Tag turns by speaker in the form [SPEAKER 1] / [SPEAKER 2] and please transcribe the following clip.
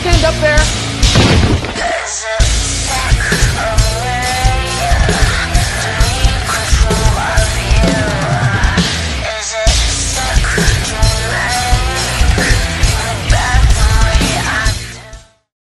[SPEAKER 1] stand up there.